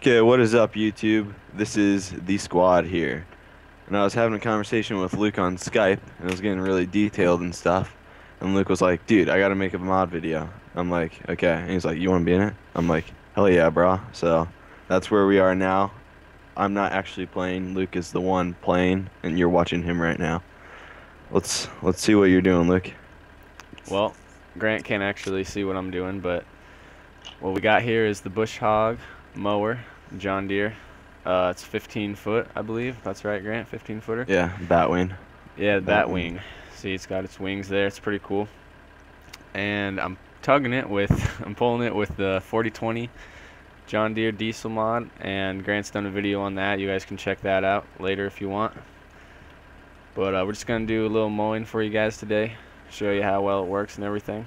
Okay, what is up, YouTube? This is the squad here. And I was having a conversation with Luke on Skype, and it was getting really detailed and stuff. And Luke was like, dude, I gotta make a mod video. I'm like, okay. And he's like, you wanna be in it? I'm like, hell yeah, bro. So that's where we are now. I'm not actually playing. Luke is the one playing, and you're watching him right now. Let's let's see what you're doing, Luke. Well, Grant can't actually see what I'm doing, but what we got here is the Bush Hog mower, John Deere. Uh, it's 15 foot, I believe. That's right, Grant. 15 footer. Yeah, Batwing. Yeah, that Bat wing. See, it's got its wings there. It's pretty cool. And I'm tugging it with, I'm pulling it with the 4020 John Deere diesel mod. And Grant's done a video on that. You guys can check that out later if you want. But uh, we're just gonna do a little mowing for you guys today. Show you how well it works and everything.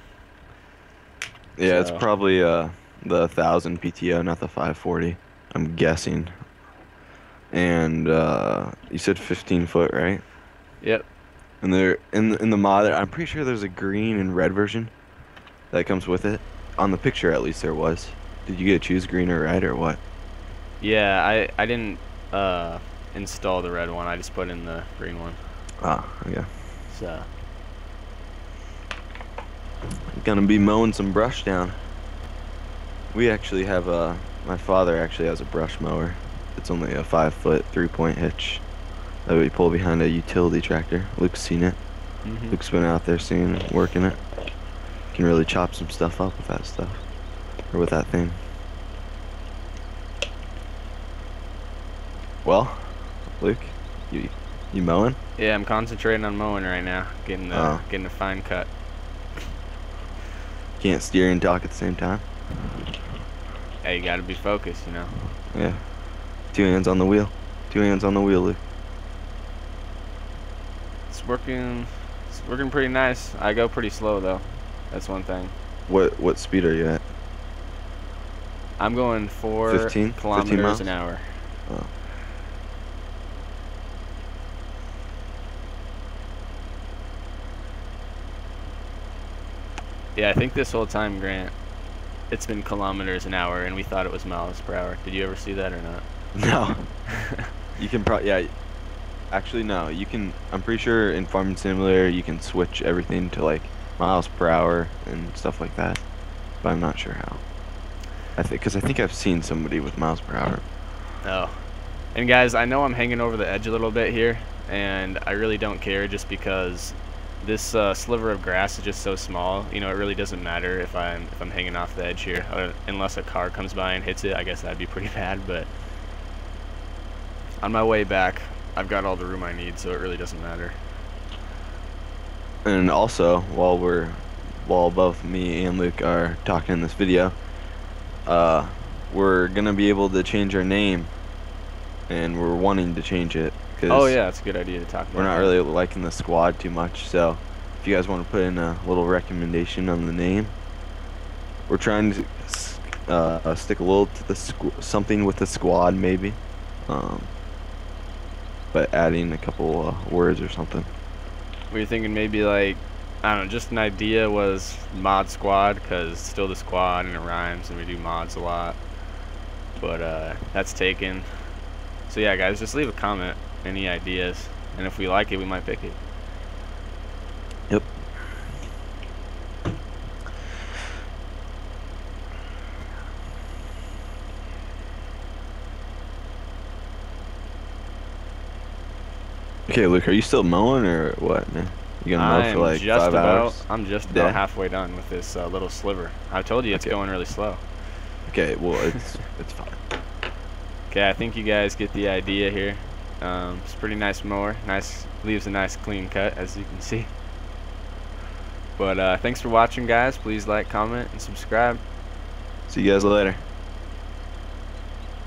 Yeah, it's probably uh the 1000 PTO, not the 540. I'm guessing. And uh you said 15 foot, right? Yep. And there in the, in the mod, I'm pretty sure there's a green and red version that comes with it. On the picture, at least there was. Did you get to choose green or red or what? Yeah, I I didn't uh, install the red one. I just put in the green one. Ah, yeah. So Gonna be mowing some brush down. We actually have a. My father actually has a brush mower. It's only a five foot, three point hitch that we pull behind a utility tractor. Luke's seen it. mhm. Luke's been out there seeing it, working it. Can really chop some stuff up with that stuff. Or with that thing. Well, Luke, you you mowing? yeah, I'm concentrating on mowing right now, getting the Oh. getting a fine cut. Can't steer and talk at the same time? Hey, you gotta be focused, you know. Yeah. Two hands on the wheel. Two hands on the wheel, Luke. It's working. It's working pretty nice. I go pretty slow though. That's one thing. What what speed are you at? I'm going four 15? 15 kilometers miles? an hour. Oh. Yeah, I think this whole time, Grant, it's been kilometers an hour, and we thought it was miles per hour. Did you ever see that or not? No. you can probably yeah. Actually, no. You can. I'm pretty sure in Farming Simulator you can switch everything to like miles per hour and stuff like that. But I'm not sure how. I think because I think I've seen somebody with miles per hour. Oh. And guys, I know I'm hanging over the edge a little bit here, and I really don't care just because this uh, sliver of grass is just so small. You know, it really doesn't matter if I'm if I'm hanging off the edge here, uh, unless a car comes by and hits it. I guess that'd be pretty bad. But on my way back, I've got all the room I need, so it really doesn't matter. And also, while we're while both me and Luke are talking in this video, uh, we're gonna be able to change our name, and we're wanting to change it. Cause Oh yeah, that's a good idea to talk about. We're not really liking the squad too much, so if you guys want to put in a little recommendation on the name, we're trying to uh, uh, stick a little to the squ- something with the squad maybe, um, but adding a couple uh, words or something. We were thinking maybe like, I don't know, just an idea was Mod Squad, because still the squad and it rhymes and we do mods a lot. But uh, that's taken. So yeah, guys, just leave a comment, any ideas, and if we like it, we might pick it. Yep. Okay, Luke, are you still mowing or what, man? You gonna mow I'm for like just five about, hours? I'm just Yeah. about halfway done with this uh, little sliver. I told you it's Okay. going really slow. Okay, well it's it's fine. Okay, I think you guys get the idea here. Um, it's pretty nice mower. Nice, leaves a nice clean cut, as you can see. But uh, thanks for watching, guys. Please like, comment, and subscribe. See you guys later.